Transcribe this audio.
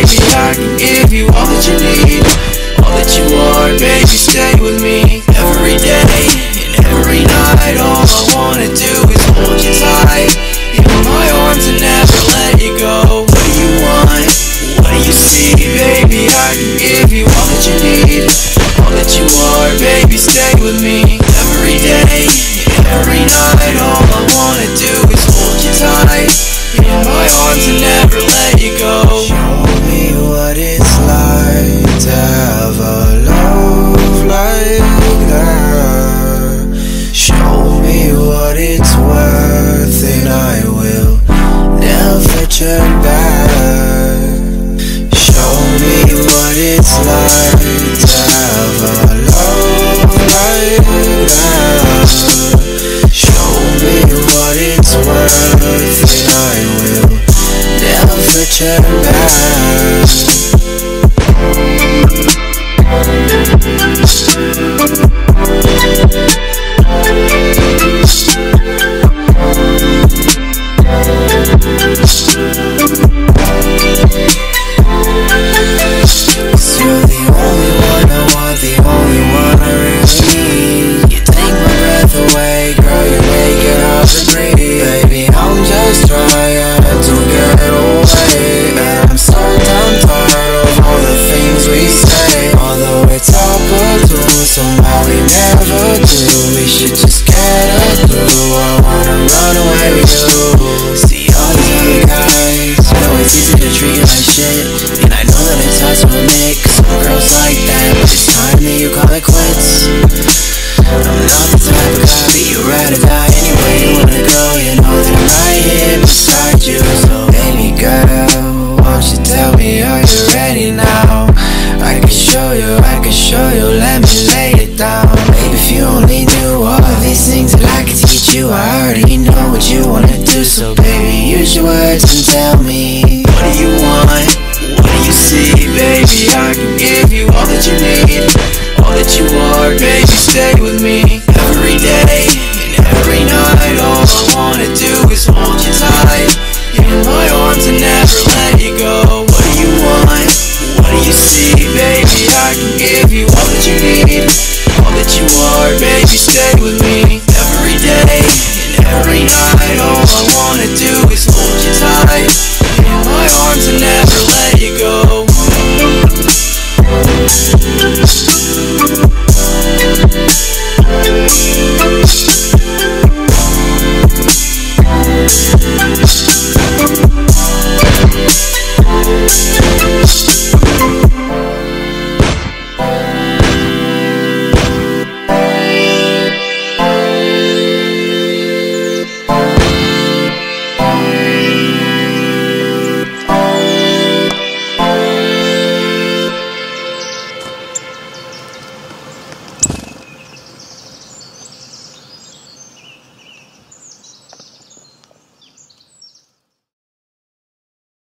baby, I can give you all that you need. All that you are, baby, stay with me every day and every night. All I wanna do is hold you tight in my arms and never let you go. What do you want? What do you see, baby? I can give you all that you need. All that you are, baby, stay with me every day and every night. All Show me what it's like to have a love like that. Show me what it's worth, and I will never turn back. Shit. And I know that it's hard to admit, cause some girls like that. But it's time that you call it quits. I'm not the type of guy, but you're ride or die anyway. You wanna go, you know that I'm right here beside you. So, baby girl, won't you tell me, are you ready now? I can show you, I can show you, let me lay